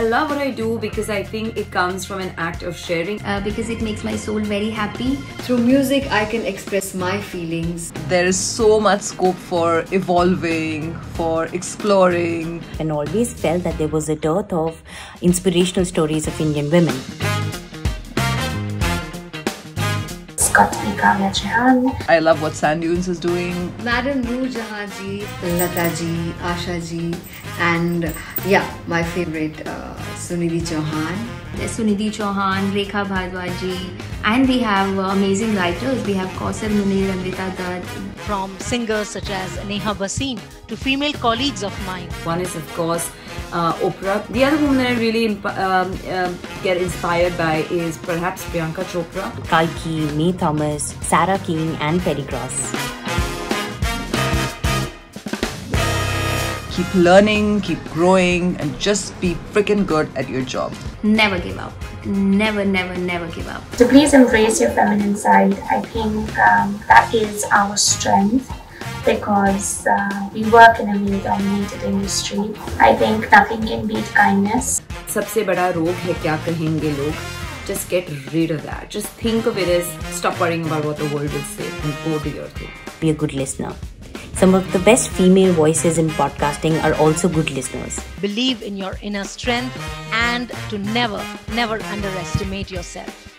I love what I do because I think it comes from an act of sharing. Uh, because it makes my soul very happy. Through music, I can express my feelings. There is so much scope for evolving, for exploring. And always felt that there was a dearth of inspirational stories of Indian women. I love what Sand Dunes is doing. Madam Noor Jahan ji, Lata ji, Asha ji, and yeah, my favorite uh, Sunidhi Chauhan. Sunidhi Chauhan, Rekha Bhardwaj ji, and we have uh, amazing writers. We have Kausar Munir, Anvita Dutt. From singers such as Neha Bhasin to female colleagues of mine. One is, of course, uh, Oprah. The other woman that I really um, uh, get inspired by is perhaps Priyanka Chopra. Kalki, Mae Thomas, Sarah Koenig, and Terry Gross. Keep learning, keep growing, and just be freaking good at your job. Never give up Never, never, never give up. So please embrace your feminine side. I think um, that is our strength because uh, we work in a male dominated industry. I think nothing can beat kindness. सबसे बड़ा रोग है क्या कहेंगे लोग just get rid of that. Just think of it as stop worrying about what the world will say and go do your thing. Be a good listener. Some of the best female voices in podcasting are also good listeners. Believe in your inner strength and to never, never underestimate yourself.